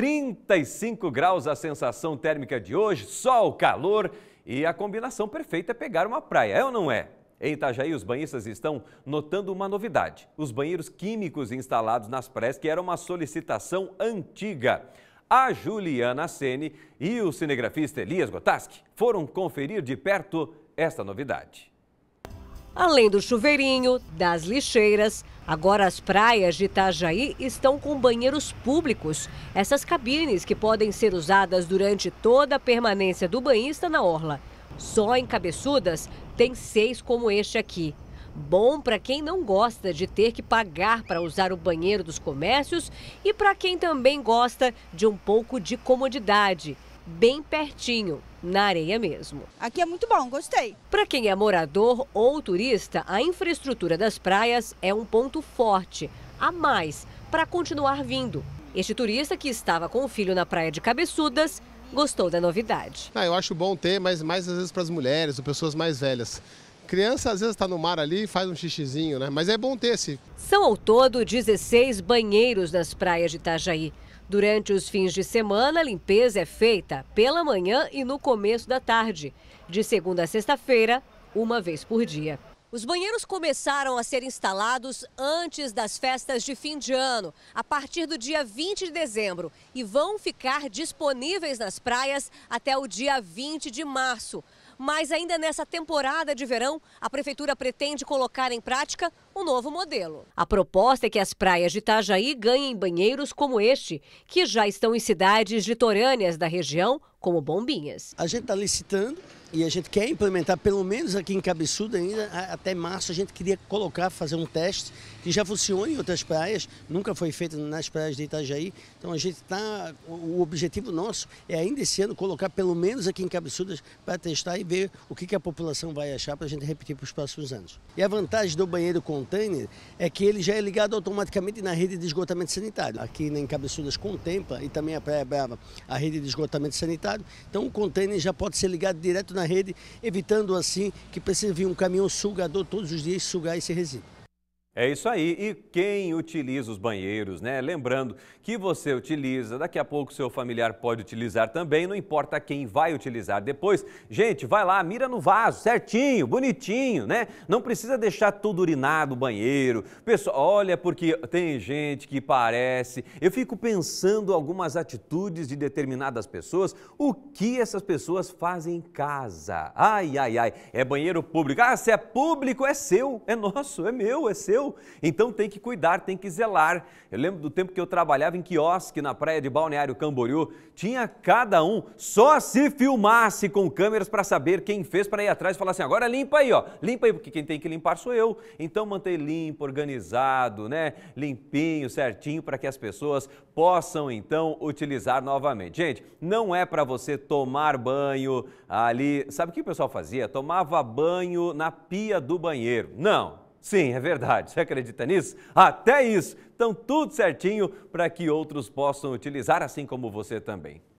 35 graus a sensação térmica de hoje, sol, calor e a combinação perfeita é pegar uma praia, é ou não é? Em Itajaí, os banhistas estão notando uma novidade. Os banheiros químicos instalados nas praias, que era uma solicitação antiga. A Juliana Sene e o cinegrafista Elias Gotaski foram conferir de perto esta novidade. Além do chuveirinho, das lixeiras, agora as praias de Itajaí estão com banheiros públicos. Essas cabines que podem ser usadas durante toda a permanência do banhista na orla. Só em Cabeçudas tem seis como este aqui. Bom para quem não gosta de ter que pagar para usar o banheiro dos comércios e para quem também gosta de um pouco de comodidade bem pertinho, na areia mesmo. Aqui é muito bom, gostei. Para quem é morador ou turista, a infraestrutura das praias é um ponto forte, a mais, para continuar vindo. Este turista que estava com o filho na praia de Cabeçudas gostou da novidade. Ah, eu acho bom ter, mas mais às vezes para as mulheres ou pessoas mais velhas. Criança às vezes está no mar ali e faz um xixizinho, né? Mas é bom ter esse. São ao todo 16 banheiros nas praias de Itajaí. Durante os fins de semana, a limpeza é feita pela manhã e no começo da tarde, de segunda a sexta-feira, uma vez por dia. Os banheiros começaram a ser instalados antes das festas de fim de ano, a partir do dia 20 de dezembro, e vão ficar disponíveis nas praias até o dia 20 de março. Mas ainda nessa temporada de verão, a prefeitura pretende colocar em prática um novo modelo. A proposta é que as praias de Itajaí ganhem banheiros como este, que já estão em cidades litorâneas da região, como Bombinhas. A gente está licitando e a gente quer implementar, pelo menos aqui em Cabeçudo ainda, até março a gente queria colocar, fazer um teste que já funciona em outras praias, nunca foi feito nas praias de Itajaí. Então a gente está, o objetivo nosso é ainda esse ano colocar pelo menos aqui em Cabeçudas para testar e ver o que, que a população vai achar para a gente repetir para os próximos anos. E a vantagem do banheiro container é que ele já é ligado automaticamente na rede de esgotamento sanitário. Aqui em Cabeçudas contempla e também a a rede de esgotamento sanitário. Então o container já pode ser ligado direto na rede, evitando assim que precise vir um caminhão sugador todos os dias sugar esse resíduo. É isso aí. E quem utiliza os banheiros, né? Lembrando que você utiliza, daqui a pouco seu familiar pode utilizar também, não importa quem vai utilizar depois. Gente, vai lá, mira no vaso, certinho, bonitinho, né? Não precisa deixar tudo urinado o banheiro. Pessoal, olha, porque tem gente que parece. Eu fico pensando algumas atitudes de determinadas pessoas, o que essas pessoas fazem em casa. Ai, ai, ai, é banheiro público. Ah, se é público, é seu, é nosso, é meu, é seu. Então tem que cuidar, tem que zelar. Eu lembro do tempo que eu trabalhava em quiosque na praia de Balneário Camboriú, tinha cada um só se filmasse com câmeras para saber quem fez para ir atrás e falar assim: agora limpa aí, ó, limpa aí, porque quem tem que limpar sou eu. Então manter limpo, organizado, né? Limpinho, certinho, para que as pessoas possam então utilizar novamente. Gente, não é para você tomar banho ali. Sabe o que o pessoal fazia? Tomava banho na pia do banheiro. Não. Sim, é verdade. Você acredita nisso? Até isso. Então, tudo certinho para que outros possam utilizar, assim como você também.